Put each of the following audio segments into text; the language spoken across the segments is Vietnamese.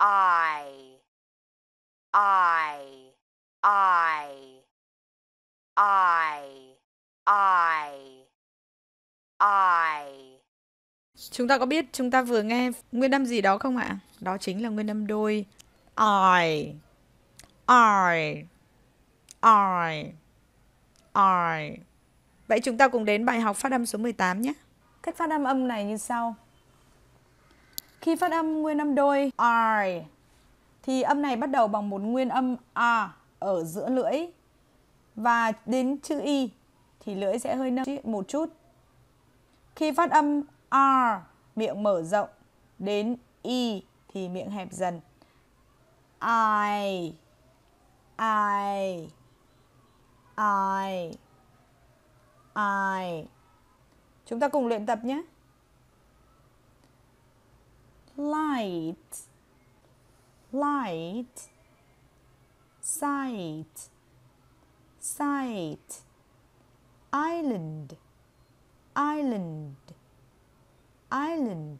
I, I, I, I, I, I. Chúng ta có biết chúng ta vừa nghe nguyên âm gì đó không ạ? Đó chính là nguyên âm đôi I. I. I. I. Vậy chúng ta cùng đến bài học phát âm số 18 nhé. Cách phát âm âm này như sau. Khi phát âm nguyên âm đôi I thì âm này bắt đầu bằng một nguyên âm A ở giữa lưỡi và đến chữ Y, thì lưỡi sẽ hơi nâng một chút. Khi phát âm R, miệng mở rộng, đến Y, thì miệng hẹp dần. I I I. I. Chúng ta cùng luyện tập nhé. Light. Light. Sight. Sight. Island. Island. Island.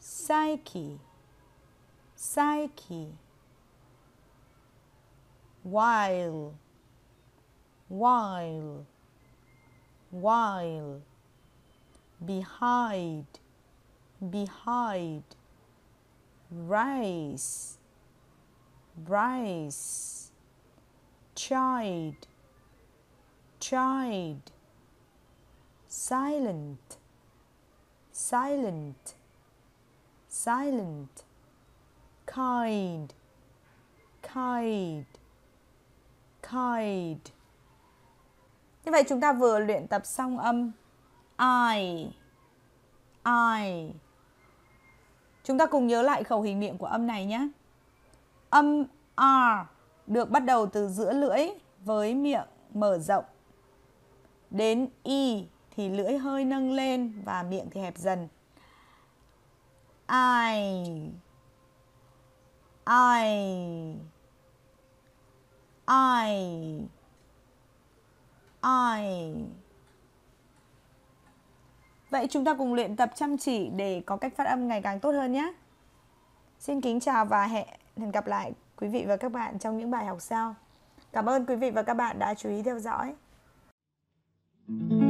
Psyche. Psyche. While while while behind behind rise, rise, child child silent silent silent kind kind kind Như vậy chúng ta vừa luyện tập xong âm I I Chúng ta cùng nhớ lại khẩu hình miệng của âm này nhé. Âm R được bắt đầu từ giữa lưỡi với miệng mở rộng. Đến i thì lưỡi hơi nâng lên và miệng thì hẹp dần. I I I I Vậy chúng ta cùng luyện tập chăm chỉ để có cách phát âm ngày càng tốt hơn nhé. Xin kính chào và hẹn gặp lại quý vị và các bạn trong những bài học sau. Cảm ơn quý vị và các bạn đã chú ý theo dõi. Mm-hmm.